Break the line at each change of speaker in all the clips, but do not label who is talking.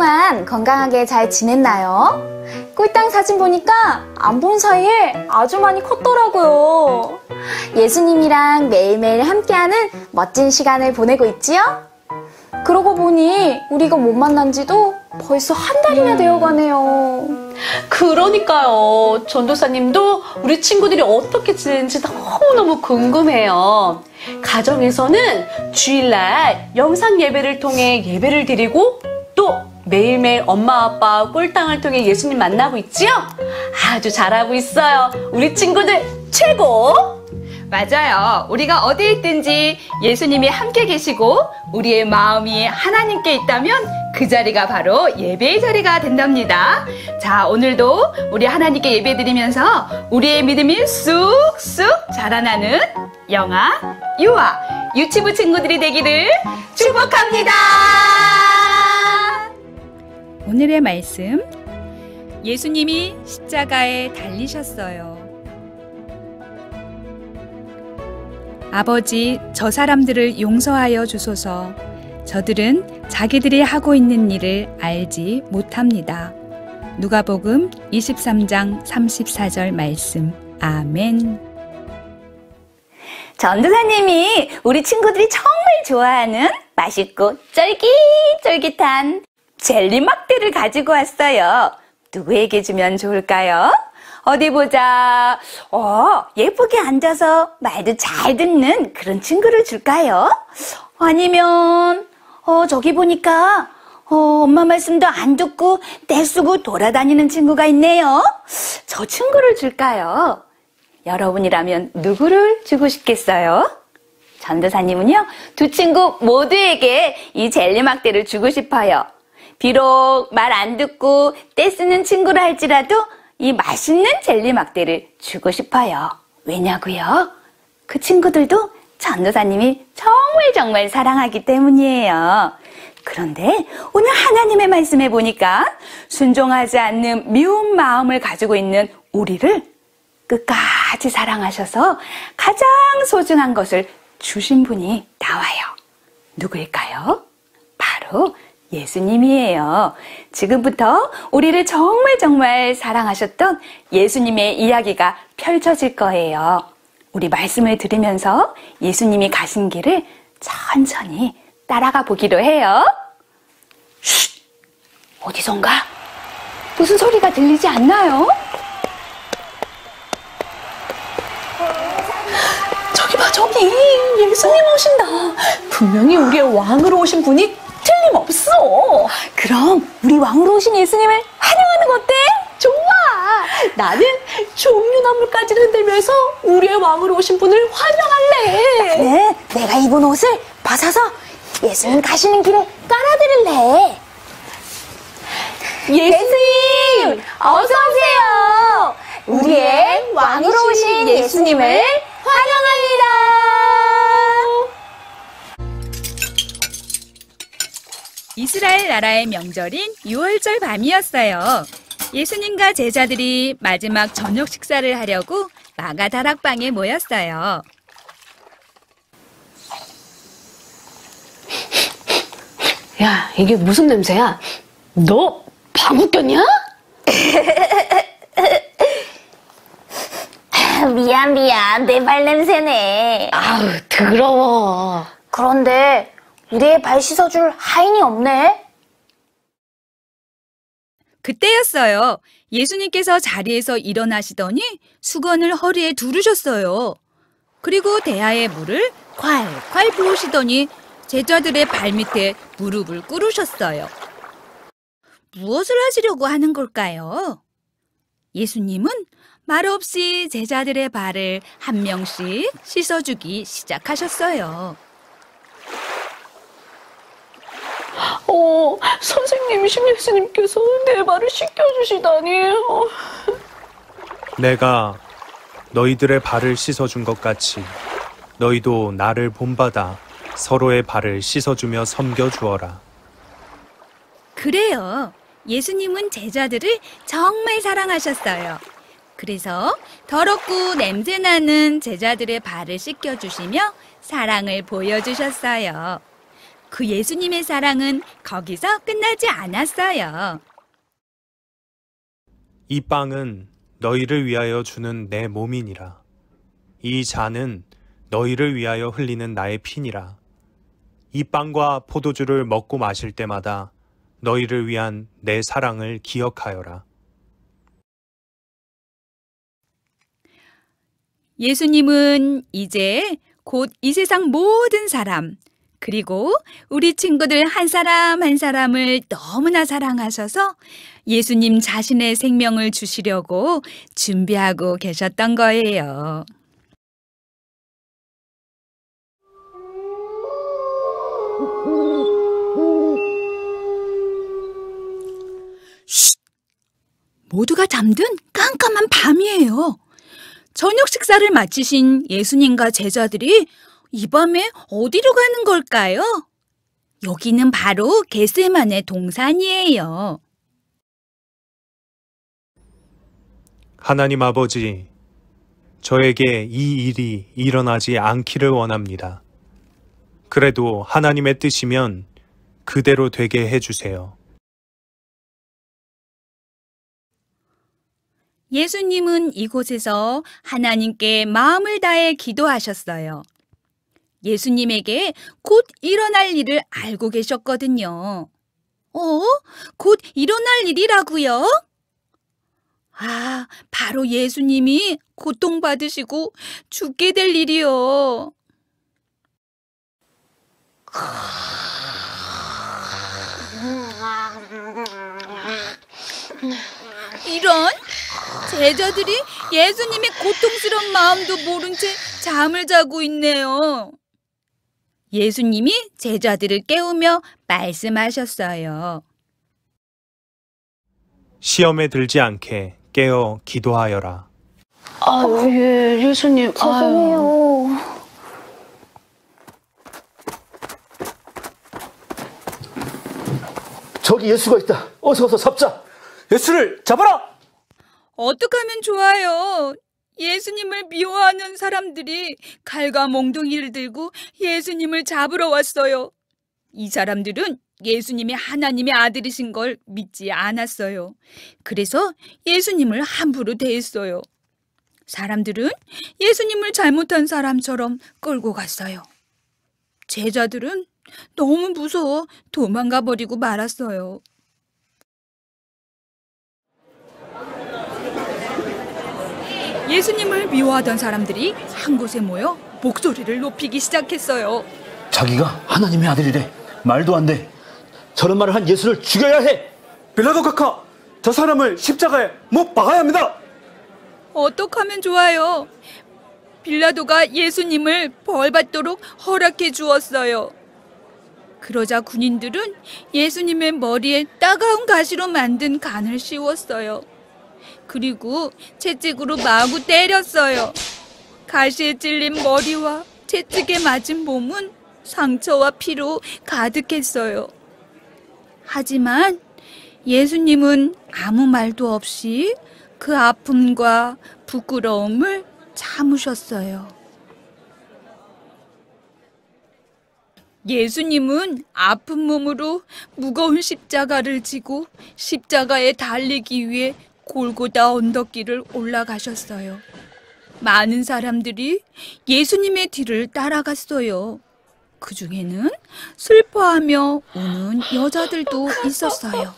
그동안 건강하게 잘 지냈나요? 꿀당 사진 보니까 안 본 사이에 아주 많이 컸더라고요. 예수님이랑 매일매일 함께하는 멋진 시간을 보내고 있지요? 그러고 보니 우리가 못 만난 지도 벌써 한 달이나 되어 가네요.
그러니까요. 전도사님도 우리 친구들이 어떻게 지내는지 너무너무 궁금해요. 가정에서는 주일날 영상 예배를 통해 예배를 드리고 또 매일매일 엄마 아빠 꿀당을 통해 예수님 만나고 있지요? 아주 잘하고 있어요. 우리 친구들 최고!
맞아요. 우리가 어디에 있든지 예수님이 함께 계시고 우리의 마음이 하나님께 있다면 그 자리가 바로 예배의 자리가 된답니다. 자, 오늘도 우리 하나님께 예배 드리면서 우리의 믿음이 쑥쑥 자라나는 영아, 유아, 유치부 친구들이 되기를 축복합니다. 오늘의 말씀 예수님이 십자가에 달리셨어요. 아버지, 저 사람들을 용서하여 주소서. 저들은 자기들이 하고 있는 일을 알지 못합니다. 누가복음 23장 34절 말씀. 아멘.
전도사님이 우리 친구들이 정말 좋아하는 맛있고 쫄깃쫄깃한 젤리 막대를 가지고 왔어요. 누구에게 주면 좋을까요? 어디 보자. 어, 예쁘게 앉아서 말도 잘 듣는 그런 친구를 줄까요? 아니면, 어, 저기 보니까, 어, 엄마 말씀도 안 듣고 떼쓰고 돌아다니는 친구가 있네요. 저 친구를 줄까요? 여러분이라면 누구를 주고 싶겠어요? 전도사님은요, 두 친구 모두에게 이 젤리 막대를 주고 싶어요. 비록 말 안 듣고 떼쓰는 친구라 할지라도 이 맛있는 젤리 막대를 주고 싶어요. 왜냐고요? 그 친구들도 전도사님이 정말 정말 사랑하기 때문이에요. 그런데 오늘 하나님의 말씀에 보니까 순종하지 않는 미운 마음을 가지고 있는 우리를 끝까지 사랑하셔서 가장 소중한 것을 주신 분이 나와요. 누구일까요? 바로 예수님이에요. 지금부터 우리를 정말 정말 사랑하셨던 예수님의 이야기가 펼쳐질 거예요. 우리 말씀을 들으면서 예수님이 가신 길을 천천히 따라가 보기로 해요. 쉿! 어디선가? 무슨 소리가 들리지 않나요?
저기 봐, 저기. 예수님 오신다. 분명히 우리의 왕으로 오신 분이 틀림없어.
그럼 우리 왕으로 오신 예수님을 환영하는 거 어때?
좋아. 나는 종류나물까지 흔들면서 우리의 왕으로 오신 분을 환영할래.
네, 내가 입은 옷을 벗어서 예수님 가시는 길에 깔아드릴래. 예수님, 어서 오세요. 우리의 왕으로 오신 예수님을
이스라엘 나라의 명절인 6월절 밤이었어요. 예수님과 제자들이 마지막 저녁 식사를 하려고 마가 다락방에 모였어요.
야, 이게 무슨 냄새야? 너 방귀 꼈냐?
미안, 미안. 내 발 냄새네.
아우, 더러워.
그런데 우리의 발 씻어줄 하인이 없네.
그때였어요. 예수님께서 자리에서 일어나시더니 수건을 허리에 두르셨어요. 그리고 대야의 물을 콸콸 부으시더니 제자들의 발밑에 무릎을 꿇으셨어요. 무엇을 하시려고 하는 걸까요? 예수님은 말없이 제자들의 발을 한 명씩 씻어주기 시작하셨어요.
어, 선생님이신 예수님께서 내 발을 씻겨주시다니. 어.
내가 너희들의 발을 씻어준 것 같이 너희도 나를 본받아 서로의 발을 씻어주며 섬겨주어라.
그래요. 예수님은 제자들을 정말 사랑하셨어요.
그래서 더럽고 냄새나는 제자들의 발을 씻겨주시며 사랑을 보여주셨어요. 그 예수님의 사랑은 거기서 끝나지 않았어요.
이 빵은 너희를 위하여 주는 내 몸이니라. 이 잔은 너희를 위하여 흘리는 나의 피니라. 이 빵과 포도주를 먹고 마실 때마다 너희를 위한 내 사랑을 기억하여라.
예수님은 이제 곧 이 세상 모든 사람, 그리고 우리 친구들 한 사람 한 사람을 너무나 사랑하셔서 예수님 자신의 생명을 주시려고 준비하고 계셨던 거예요. 모두가 잠든 깜깜한 밤이에요. 저녁 식사를 마치신 예수님과 제자들이 이 밤에 어디로 가는 걸까요? 여기는 바로 게세만의 동산이에요.
하나님 아버지, 저에게 이 일이 일어나지 않기를 원합니다. 그래도 하나님의 뜻이면 그대로 되게 해주세요.
예수님은 이곳에서 하나님께 마음을 다해 기도하셨어요. 예수님에게 곧 일어날 일을 알고 계셨거든요. 어? 곧 일어날 일이라고요? 아, 바로 예수님이 고통받으시고 죽게 될 일이요. 이런 제자들이 예수님의 고통스러운 마음도 모른 채 잠을 자고 있네요. 예수님이 제자들을 깨우며 말씀하셨어요.
시험에 들지 않게 깨어 기도하여라.
아, 예, 예수님. 아유.
죄송해요.
저기 예수가 있다. 어서 어서 잡자. 예수를 잡아라.
어떻게 하면 좋아요? 예수님을 미워하는 사람들이 칼과 몽둥이를 들고 예수님을 잡으러 왔어요. 이 사람들은 예수님이 하나님의 아들이신 걸 믿지 않았어요. 그래서 예수님을 함부로 대했어요. 사람들은 예수님을 잘못한 사람처럼 끌고 갔어요. 제자들은 너무 무서워 도망가 버리고 말았어요. 예수님을 미워하던 사람들이 한 곳에 모여 목소리를 높이기 시작했어요.
자기가 하나님의 아들이래. 말도 안 돼. 저런 말을 한 예수를 죽여야 해.
빌라도 카카, 저 사람을 십자가에 못 박아야 합니다.
어떡하면 좋아요? 빌라도가 예수님을 벌받도록 허락해 주었어요. 그러자 군인들은 예수님의 머리에 따가운 가시로 만든 간을 씌웠어요. 그리고 채찍으로 마구 때렸어요. 가시에 찔린 머리와 채찍에 맞은 몸은 상처와 피로 가득했어요. 하지만 예수님은 아무 말도 없이 그 아픔과 부끄러움을 참으셨어요. 예수님은 아픈 몸으로 무거운 십자가를 지고 십자가에 달리기 위해 골고다 언덕길을 올라가셨어요. 많은 사람들이 예수님의 뒤를 따라갔어요. 그 중에는 슬퍼하며 우는 여자들도 있었어요.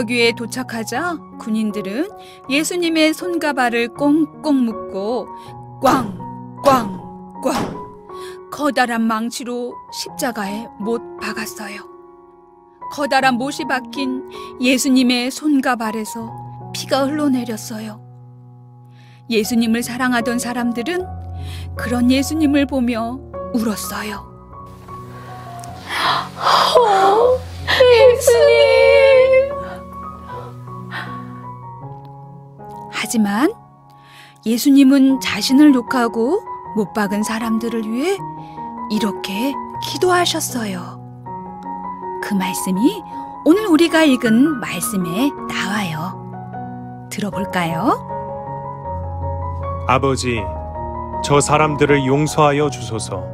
언덕 위에 도착하자 군인들은 예수님의 손과 발을 꽁꽁 묶고 꽝 꽝 꽝 커다란 망치로 십자가에 못 박았어요. 커다란 못이 박힌 예수님의 손과 발에서 피가 흘러내렸어요. 예수님을 사랑하던 사람들은 그런 예수님을 보며 울었어요.
예수님.
하지만 예수님은 자신을 욕하고 못 박은 사람들을 위해 이렇게 기도하셨어요. 그 말씀이 오늘 우리가 읽은 말씀에 나와요. 들어볼까요?
아버지, 저 사람들을 용서하여 주소서.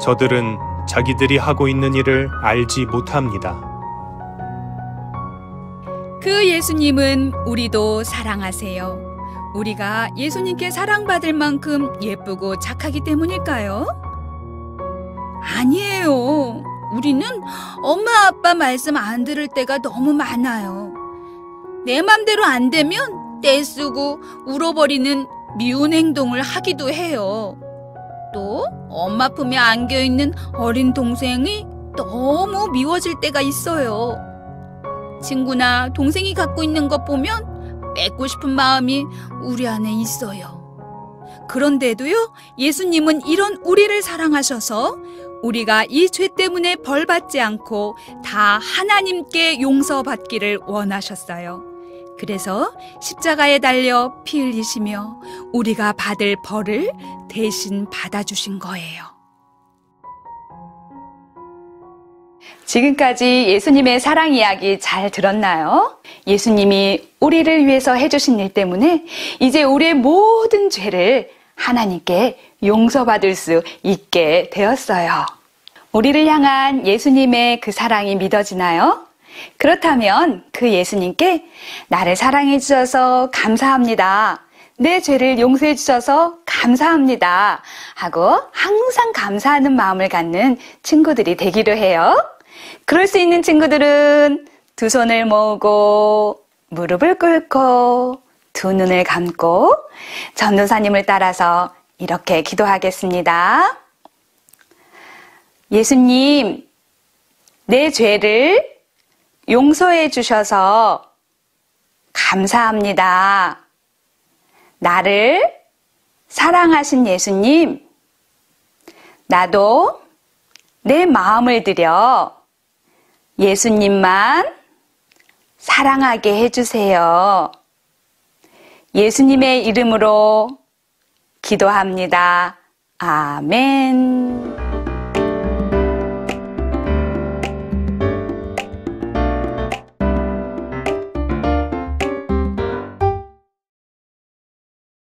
저들은 자기들이 하고 있는 일을 알지 못합니다.
그 예수님은 우리도 사랑하세요. 우리가 예수님께 사랑받을 만큼 예쁘고 착하기 때문일까요? 아니에요. 우리는 엄마 아빠 말씀 안 들을 때가 너무 많아요. 내 맘대로 안 되면 떼쓰고 울어버리는 미운 행동을 하기도 해요. 또 엄마 품에 안겨 있는 어린 동생이 너무 미워질 때가 있어요. 친구나 동생이 갖고 있는 것 보면 뺏고 싶은 마음이 우리 안에 있어요. 그런데도요, 예수님은 이런 우리를 사랑하셔서 우리가 이 죄 때문에 벌 받지 않고 다 하나님께 용서받기를 원하셨어요. 그래서 십자가에 달려 피 흘리시며 우리가 받을 벌을 대신 받아주신 거예요.
지금까지 예수님의 사랑 이야기 잘 들었나요? 예수님이 우리를 위해서 해주신 일 때문에 이제 우리의 모든 죄를 하나님께 용서받을 수 있게 되었어요. 우리를 향한 예수님의 그 사랑이 믿어지나요? 그렇다면 그 예수님께 나를 사랑해 주셔서 감사합니다. 내 죄를 용서해 주셔서 감사합니다. 하고 항상 감사하는 마음을 갖는 친구들이 되기로 해요. 그럴 수 있는 친구들은 두 손을 모으고 무릎을 꿇고 두 눈을 감고 전도사님을 따라서 이렇게 기도하겠습니다. 예수님, 내 죄를 용서해 주셔서 감사합니다. 나를 사랑하신 예수님, 나도 내 마음을 들여 예수님만 사랑하게 해주세요. 예수님의 이름으로 기도합니다. 아멘.